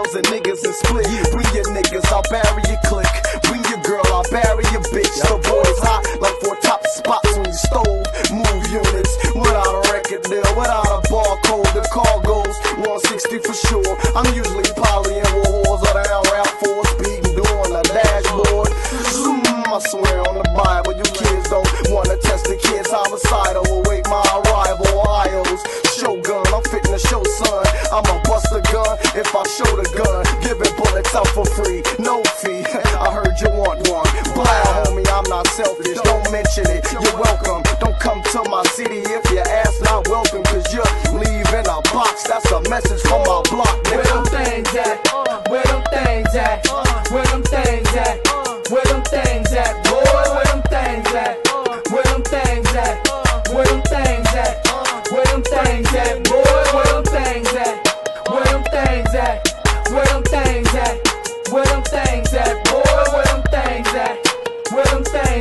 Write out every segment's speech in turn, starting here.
and niggas and split. Bring your niggas, I'll bury your clique. Bring your girl, I'll bury your bitch. The boys hot like four top spots on your stove. Move units without a record deal, without a barcode. The car goes 160 for sure. I'm usually To show son. I'ma bust a gun if I show the gun. Giving bullets out for free, no fee. I heard you want one. Blah, homie, I'm not selfish. Don't mention it. You're welcome. Don't come to my city if your ass not welcome. Cause you're leaving a box. That's a message from my block, Where them things at? Where them things at? Where them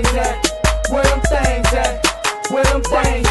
things at? Where them things at? Where them things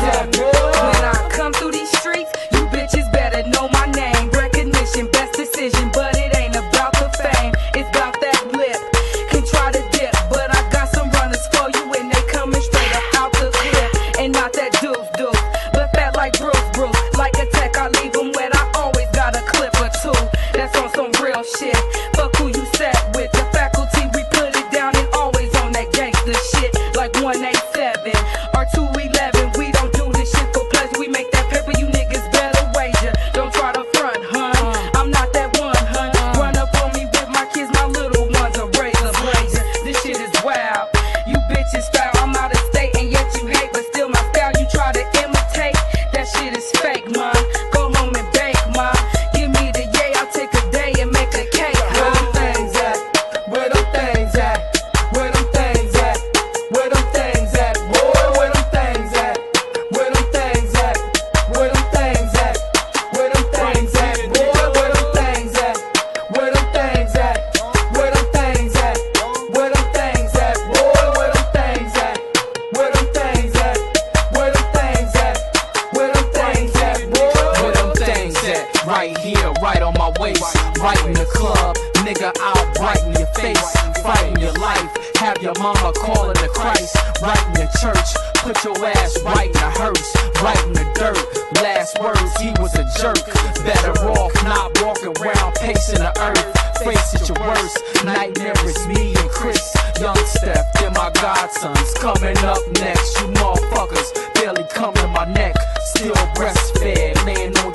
Right in the club, nigga, I'll brighten your face. Fighting your life, have your mama calling the Christ. Right in your church, put your ass right in the hearse. Right in the dirt, last words, he was a jerk. Better off not walking around pacing the earth. Face it, your worst nightmare is me and Chris. Young Steph, then my godsons coming up next. You motherfuckers barely come to my neck. Still breastfed, laying on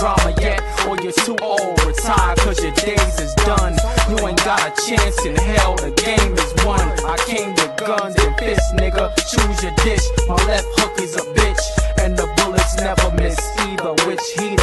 drama yet, or you're too old. retired cause your days is done. You ain't got a chance in hell, the game is won. I came with guns and fists, nigga. Choose your dish. My left hook is a bitch, and the bullets never miss either. Which he